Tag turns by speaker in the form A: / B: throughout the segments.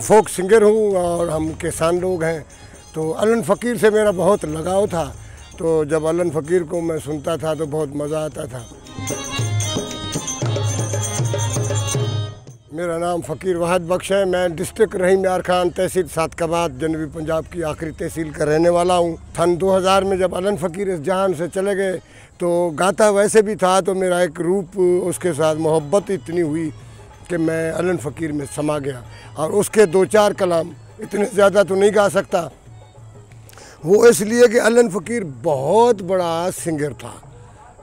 A: Folk singer हूँ और हम किसान लोग हैं। तो अलन फ़कीर से मेरा बहुत लगाव था। तो जब अलन फ़कीर को मैं सुनता था तो बहुत मज़ा आता था। मेरा नाम फ़कीर वाहद बख्श है। मैं डिस्ट्रिक्ट रहीम यार खान तहसील सातकाबाद जनूबी पंजाब की आखिरी तहसील का रहने वाला हूँ। सन 2000 में जब अलन फ़कीर इस जहान से चले गए तो गाता वैसे भी था तो मेरा एक रूप, उसके साथ मोहब्बत इतनी हुई। कि मैं अलन फ़कीर में समा गया और उसके दो चार कलाम इतने ज़्यादा तो नहीं गा सकता। वो इसलिए कि अलन फ़कीर बहुत बड़ा सिंगर था।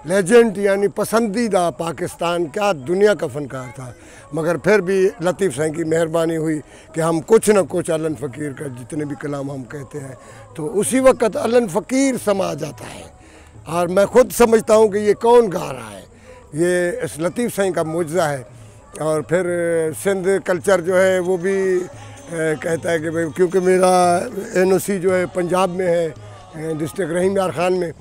A: लेजेंड यानी पसंदीदा पाकिस्तान क्या दुनिया का फनकार था। मगर फिर भी लतीफ़ साईं की मेहरबानी हुई कि हम कुछ न कुछ अलन फ़कीर का जितने भी कलाम हम कहते हैं तो उसी वक्त अलन फ़कीर समा जाता है। और मैं खुद समझता हूँ कि ये कौन गा रहा है। ये इस लतीफ़ साईं का मुआजा है। और फिर सिंध कल्चर जो है वो भी कहता है कि भाई क्योंकि मेरा एनओसी जो है पंजाब में है डिस्ट्रिक्ट रहीम यार खान में।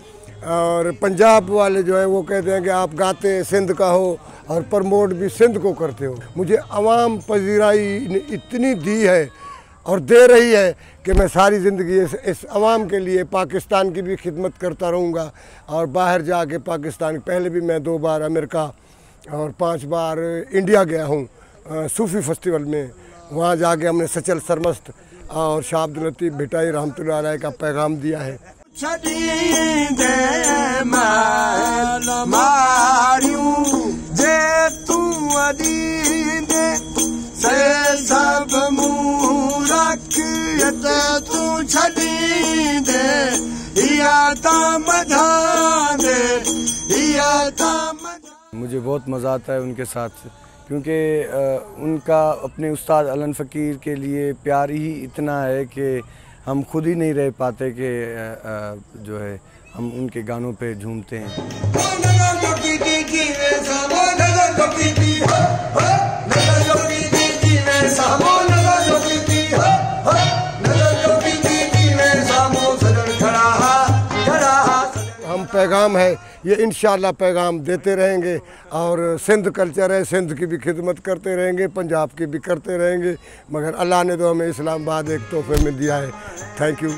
A: और पंजाब वाले जो है वो कहते हैं कि आप गाते सिंध का हो और प्रमोट भी सिंध को करते हो। मुझे आवाम पजीराई इतनी दी है और दे रही है कि मैं सारी ज़िंदगी इस, इस आवाम के लिए पाकिस्तान की भी खिदमत करता रहूँगा और बाहर जाके पाकिस्तान पहले भी मैं दो बार अमेरिका और पाँच बार इंडिया गया हूँ सूफ़ी फेस्टिवल में। वहाँ जाके हमने सचल सरमस्त और शाह अब्दुल लतीफ़ भिटाई रहमतुल्लाह का पैगाम दिया है। त मझांदे इहा त मुझे बहुत मज़ा आता है उनके साथ, क्योंकि उनका अपने उस्ताद अलन फ़कीर के लिए प्यार ही इतना है कि हम खुद ही नहीं रह पाते कि जो है, हम उनके गानों पे झूमते हैं। पैगाम है, ये इन पैगाम देते रहेंगे और सिंध कल्चर है, सिंध की भी खिदमत करते रहेंगे, पंजाब की भी करते रहेंगे, मगर अल्लाह ने तो हमें इस्लामाबाद एक तोहफे में दिया है। Thank you